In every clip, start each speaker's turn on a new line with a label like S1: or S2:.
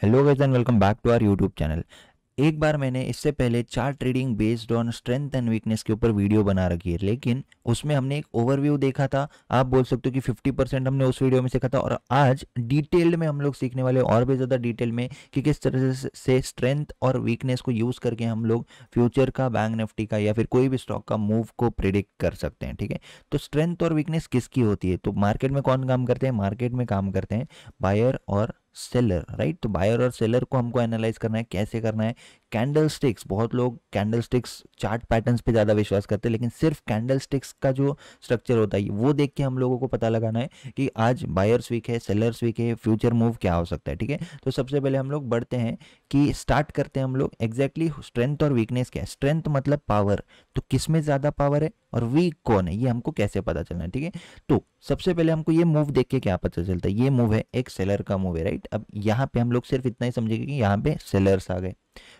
S1: Hello guys and welcome back to our YouTube channel एक बार मैंने इससे पहले चार trading based on strength and weakness के ऊपर वीडियो बना रखी है, लेकिन उसमें हमने एक ओवरव्यू देखा था। आप बोल सकते हो कि 50 परसेंट हमने उस वीडियो में सीखा था और आज डिटेल्ड में हम लोग सीखने वाले और भी ज़्यादा डिटेल में कि किस तरह से स्ट्रेंथ और वीकनेस को यूज़ करके हम लोग फ्यूचर का बैंक निफ्टी का या फिर कोई भी स्टॉक का मूव को प्रिडिक्ट कर सकते हैं, ठीक है? तो स्ट्रेंथ और वीकनेस किसकी होती है? तो मार्केट में कौन काम करते हैं? मार्केट में काम करते हैं बायर और सेलर राइट तो बायर और सेलर को हमको एनालाइज करना है कैसे करना है कैंडल स्टिक्स बहुत लोग कैंडल स्टिक्स चार्ट पैटर्न पे ज़्यादा विश्वास करते हैं, लेकिन सिर्फ़ कैंडल स्टिक्स का जो स्ट्रक्चर होता है, वो देख के हम लोगों को पता लगाना है कि आज बायर्स वीक है सेलर्स वीक है फ्यूचर मूव क्या हो सकता है, ठीक है? तो सबसे पहले हम लोग बढ़ते हैं कि स्टार्ट करते हैं हम लोग एग्जैक्टली स्ट्रेंथ और वीकनेस क्या है? स्ट्रेंथ मतलब पावर तो किसमें ज़्यादा पावर है और वीक कौन है, ये हमको कैसे पता चलना है, ठीक है? तो सबसे पहले हमको ये मूव देख के क्या पता चलता है? ये मूव है एक सेलर का मूव है राइट अब यहाँ पे हम लोग सिर्फ़ इतना ही समझेंगे कि यहाँ पे सेलर्स आ गए।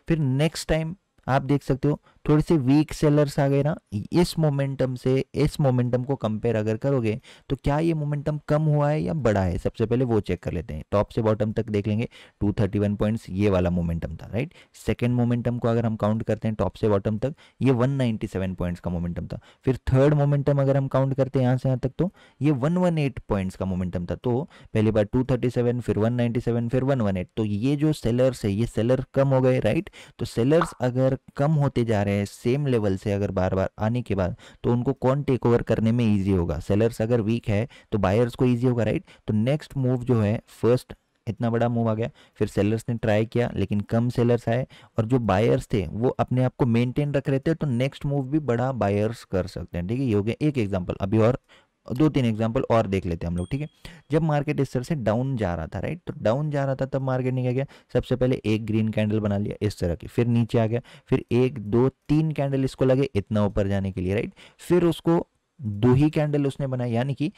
S1: फिर नेक्स्ट टाइम आप देख सकते हो थोड़े से वीक सेलर्स आ गए ना, इस मोमेंटम से, इस मोमेंटम को कंपेयर अगर करोगे तो क्या ये मोमेंटम कम हुआ है या बड़ा है? सबसे पहले वो चेक कर लेते हैं। टॉप से बॉटम तक देख लेंगे 231 पॉइंट्स ये वाला मोमेंटम था राइट सेकेंड मोमेंटम को अगर हम काउंट करते हैं टॉप से बॉटम तक, ये 197 पॉइंट्स का मोमेंटम था। फिर थर्ड मोमेंटम अगर हम काउंट करते हैं यहाँ से यहाँ तक तो ये 118 पॉइंट्स का मोमेंटम था। तो पहली बार 237 फिर 197 फिर 118 तो ये जो सेलर्स है, ये सेलर कम हो गए राइट तो सेलर्स अगर कम होते जा रहे हैं सेम लेवल से अगर बार बार आने के बाद तो उनको कौन टेक ओवर करने में ईजी होगा? सेलर्स अगर वीक है तो बायर्स को ईजी होगा राइट तो नेक्स्ट मूव जो है फ़र्स्ट इतना बड़ा मूव आ गया, फिर सेलर्स ने ट्राई किया, लेकिन कम सेलर्स आए, और जो बायर्स थे, वो अपने आप को मेंटेन रख रहे थे तो नेक्स्ट मूव भी बड़ा बायर्स कर सकते हैं, ठीक है? ये हो गया एक एग्जांपल अभी और दो तीन एग्ज़ाम्पल और देख लेते हैं हम लोग, ठीक है? जब मार्केट इस तरह से डाउन जा रहा था राइट तो डाउन जा रहा था, तब मार्केट ने क्या किया? सबसे पहले एक ग्रीन कैंडल बना लिया इस तरह की, फिर नीचे आ गया, फिर एक, दो, तीन कैंडल इसको लगे इतना ऊपर जाने के लिए राइट फिर उसको दो ही कैंडल उसने बनाया यानी कि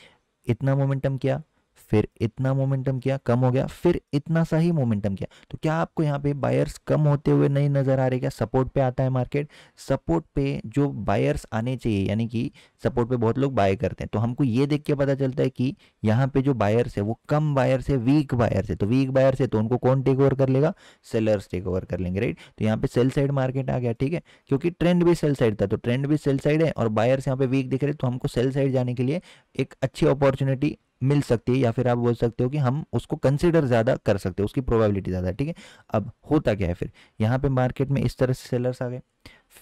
S1: इतना मोमेंटम किया फिर इतना मोमेंटम किया, कम हो गया, फिर इतना सा ही मोमेंटम किया। तो क्या आपको यहाँ पे बायर्स कम होते हुए नहीं नज़र आ रहे क्या? सपोर्ट पे आता है मार्केट सपोर्ट पे जो बायर्स आने चाहिए, यानी कि सपोर्ट पे बहुत लोग बाय करते हैं। तो हमको ये देख के पता चलता है कि यहाँ पे जो बायर्स है, वो कम बायर्स है वीक बायर्स है। तो वीक बायर्स है तो उनको कौन टेक ओवर कर लेगा? सेलर्स टेक ओवर कर लेंगे राइट तो यहाँ पे सेल साइड मार्केट आ गया, ठीक है? क्योंकि ट्रेंड भी सेल साइड था तो ट्रेंड भी सेल साइड है और बायर्स यहाँ पे वीक दिख रहे तो हमको सेल साइड जाने के लिए एक अच्छी अपॉर्चुनिटी मिल सकती है या फिर आप बोल सकते हो कि हम उसको कंसिडर ज़्यादा कर सकते हो, उसकी प्रोबेबिलिटी ज़्यादा है, ठीक है? अब होता क्या है फिर? यहाँ पे मार्केट में इस तरह से सेलर्स आ गए,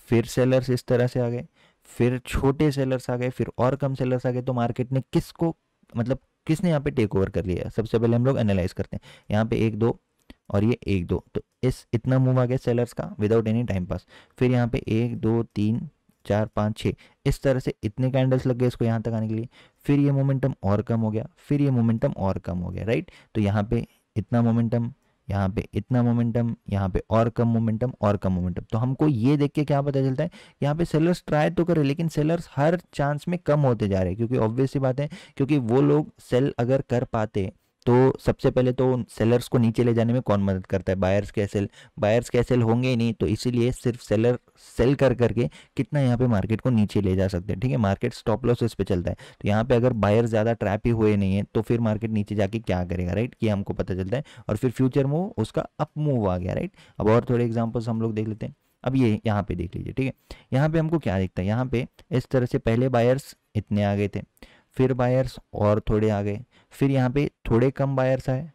S1: फिर सेलर्स इस तरह से आ गए, फिर छोटे सेलर्स आ गए, फिर और कम सेलर्स आ गए तो मार्केट ने किसको मतलब किसने यहाँ पे टेक ओवर कर लिया? सबसे पहले हम लोग एनालाइज करते हैं। यहाँ पे एक दो और ये एक दो तो इस इतना मूव आ गया सेलर्स का विदाउट एनी टाइम पास फिर यहाँ पे एक, दो, तीन चार, पाँच, छः। इस तरह से इतने कैंडल्स लग गए इसको यहाँ तक आने के लिए। फिर ये मोमेंटम और कम हो गया। फिर ये मोमेंटम और कम हो गया राइट तो यहाँ पे इतना मोमेंटम यहाँ पे इतना मोमेंटम यहाँ पे और कम मोमेंटम और कम मोमेंटम तो हमको ये देख के क्या पता चलता है? यहाँ पे सेलर्स ट्राई तो करे लेकिन सेलर्स हर चांस में कम होते जा रहे हैं, क्योंकि ऑब्वियस सी बात है, क्योंकि वो लोग सेल अगर कर पाते तो सबसे पहले तो सेलर्स को नीचे ले जाने में कौन मदद करता है? बायर्स के सेल बायर्स के सेल होंगे ही नहीं तो इसीलिए सिर्फ़ सेलर सेल कर करके कितना यहाँ पे मार्केट को नीचे ले जा सकते हैं, ठीक है? मार्केट स्टॉप लॉसेस पे चलता है। तो यहाँ पे अगर बायर ज़्यादा ट्रैप ही हुए नहीं है तो फिर मार्केट नीचे जाके क्या करेगा राइट ये हमको पता चलता है। और फिर फ्यूचर मूव उसका अप मूव आ गया राइट अब और थोड़े एग्जाम्पल्स हम लोग देख लेते हैं। अब ये यहाँ पे देख लीजिए, ठीक है? यहाँ पे हमको क्या दिखता है? यहाँ पे इस तरह से पहले बायर्स इतने आ गए थे। फिर बायर्स और थोड़े आ गए फिर यहाँ पे थोड़े कम बायर्स आए।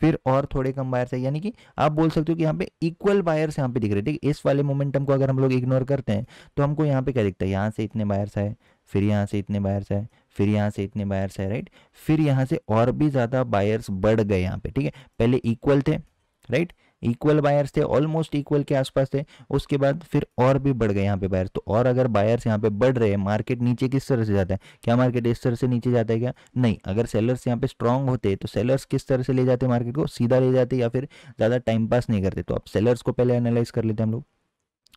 S1: फिर और थोड़े कम बायर्स आए। यानी कि आप बोल सकते हो कि यहाँ पे इक्वल बायर्स यहाँ पे दिख रहे ठीक है इस वाले मोमेंटम को अगर हम लोग इग्नोर करते हैं तो हमको यहाँ पे क्या दिखता है? यहाँ से इतने बायर्स आए, फिर यहाँ से इतने बायर्स आए, फिर यहाँ से इतने बायर्स आए राइट फिर यहाँ से और भी ज़्यादा बायर्स बढ़ गए यहाँ पे, ठीक है? पहले इक्वल थे राइट इक्वल बायर्स थे ऑलमोस्ट इक्वल के आसपास थे, उसके बाद फिर और भी बढ़ गए यहाँ पे बायर्स तो और अगर बायर्स यहाँ पे बढ़ रहे हैं मार्केट नीचे किस तरह से जाता है? क्या मार्केट इस तरह से नीचे जाता है क्या? नहीं, अगर सेलर्स यहाँ पे स्ट्रांग होते तो सेलर्स किस तरह से ले जाते मार्केट को? सीधा ले जाते या फिर ज़्यादा टाइम पास नहीं करते? तो आप सेलर्स को पहले एनालाइज कर लेते हम लोग।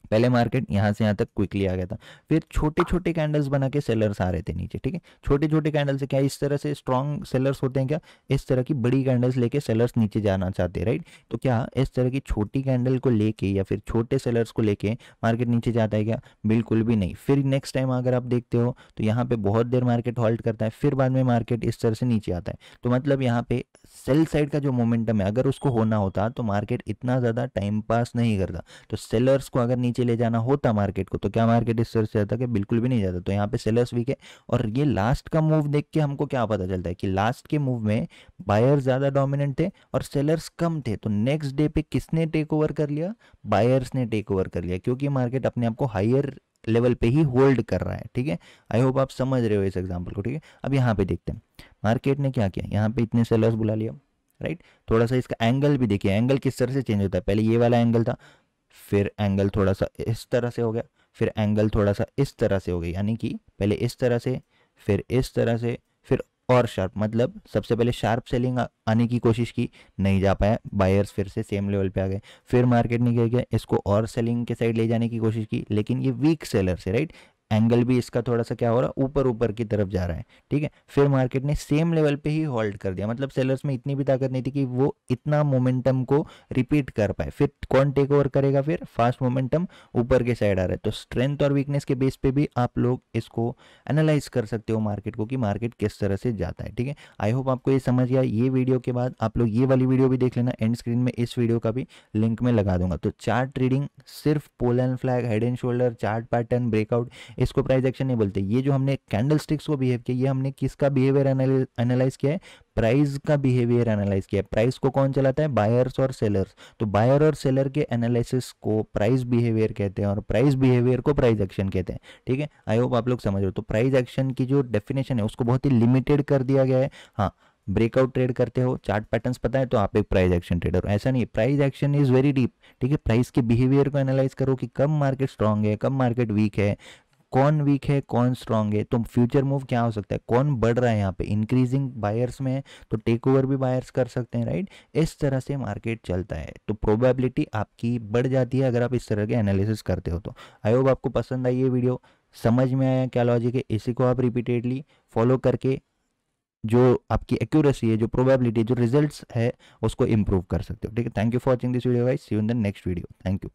S1: पहले मार्केट यहाँ से यहाँ तक क्विकली आ गया था। फिर छोटे छोटे कैंडल्स बना के सेलर्स आ रहे थे नीचे, ठीक है? छोटे छोटे कैंडल से क्या इस तरह से स्ट्रॉन्ग सेलर्स होते हैं क्या? इस तरह की बड़ी कैंडल्स लेके सेलर्स नीचे जाना चाहते हैं राइट तो क्या इस तरह की छोटी कैंडल को लेके या फिर छोटे सेलर्स को लेके मार्केट नीचे जाता है क्या? बिल्कुल भी नहीं। फिर नेक्स्ट टाइम अगर आप देखते हो तो यहाँ पे बहुत देर मार्केट हॉल्ट करता है, फिर बाद में मार्केट इस तरह से नीचे आता है। तो मतलब यहाँ पे सेल साइड का जो मोमेंटम है, अगर उसको होना होता तो मार्केट इतना ज़्यादा टाइम पास नहीं करता। तो सेलर्स को अगर नीचे ले जाना होता मार्केट को तो क्या मार्केट इस तरह से जाता कि बिल्कुल भी नहीं जाता? तो यहाँ पे सेलर्स वीक है और ये लास्ट का मूव देख के हमको क्या पता चलता है कि लास्ट के मूव में बायर ज़्यादा डोमिनेंट थे और सेलर्स कम थे। तो नेक्स्ट डे पे किसने टेक ओवर कर लिया? बायर्स ने टेक ओवर कर लिया, क्योंकि मार्केट अपने आप को हाइयर लेवल पे ही होल्ड कर रहा है, ठीक है? आई होप आप समझ रहे हो इस एग्ज़ाम्पल को, ठीक है? अब यहाँ पे देखते हैं मार्केट ने क्या किया? यहाँ पे इतने सेलर्स बुला लिया राइट थोड़ा सा इसका एंगल भी देखिए एंगल किस तरह से चेंज होता है? पहले ये वाला एंगल था, फिर एंगल थोड़ा सा इस तरह से हो गया, फिर एंगल थोड़ा सा इस तरह से हो गया, यानी कि पहले इस तरह से, फिर इस तरह से, फिर और शार्प मतलब सबसे पहले शार्प सेलिंग आने की कोशिश की, नहीं जा पाया बायर्स फिर से सेम लेवल पे आ गए। फिर मार्केट ने क्या किया, इसको और सेलिंग के साइड ले जाने की कोशिश की, लेकिन ये वीक सेलर से राइट एंगल भी इसका थोड़ा सा क्या हो रहा है, ऊपर ऊपर की तरफ़ जा रहा है, ठीक है? फिर मार्केट ने सेम लेवल पे ही होल्ड कर दिया मतलब सेलर्स में इतनी भी ताकत नहीं थी कि वो इतना मोमेंटम को रिपीट कर पाए। फिर कौन टेक ओवर करेगा फिर? फास्ट मोमेंटम ऊपर के साइड आ रहा है। तो स्ट्रेंथ और वीकनेस के बेस पे भी आप लोग इसको एनालाइज कर सकते हो मार्केट को कि मार्केट किस तरह से जाता है, ठीक है? आई होप आपको ये समझ गया। ये वीडियो के बाद आप लोग ये वाली वीडियो भी देख लेना। एंड स्क्रीन में इस वीडियो का भी लिंक में लगा दूँगा। तो चार्ट ट्रेडिंग सिर्फ़ pole and flag head and shoulder chart pattern breakout इसको प्राइस एक्शन नहीं बोलते। ये जो हमने कैंडल स्टिक्स को बिहेव किया, ये हमने किसका बिहेवियर एनालाइज किया है? प्राइस का बिहेवियर एनालाइज किया है। प्राइस को कौन चलाता है? बायर्स और सेलर्स तो बायर और सेलर के एनालिसिस को प्राइस बिहेवियर कहते हैं और प्राइस बिहेवियर को प्राइस एक्शन कहते हैं। ठीक है? आई होप आप लोग समझ रहे हो। तो प्राइस एक्शन की जो डेफिनेशन है, उसको बहुत ही लिमिटेड कर दिया गया है। हाँ ब्रेकआउट ट्रेड करते हो चार्ट पैटर्न्स पता है तो आप एक प्राइस एक्शन ट्रेडर हो। ऐसा नहीं price action is very deep ठीक है? प्राइस के बिहेवियर को एनालाइज करो कि कब मार्केट स्ट्रांग है, कब मार्केट वीक है। कौन वीक है, कौन स्ट्रांग है तो फ्यूचर मूव क्या हो सकता है? कौन बढ़ रहा है यहाँ पे? इंक्रीजिंग बायर्स में है तो टेक ओवर भी बायर्स कर सकते हैं राइट इस तरह से मार्केट चलता है तो प्रोबेबिलिटी आपकी बढ़ जाती है अगर आप इस तरह के एनालिसिस करते हो तो। आई होप आपको पसंद आई ये वीडियो समझ में आया क्या लॉजिक है? इसी को आप रिपीटेडली फॉलो करके जो आपकी एक्यूरेसी है, जो प्रोबेबिलिटी जो रिजल्ट्स है, उसको इंप्रूव कर सकते हो, ठीक है? Thank you for watching this video guys see you in the next video thank you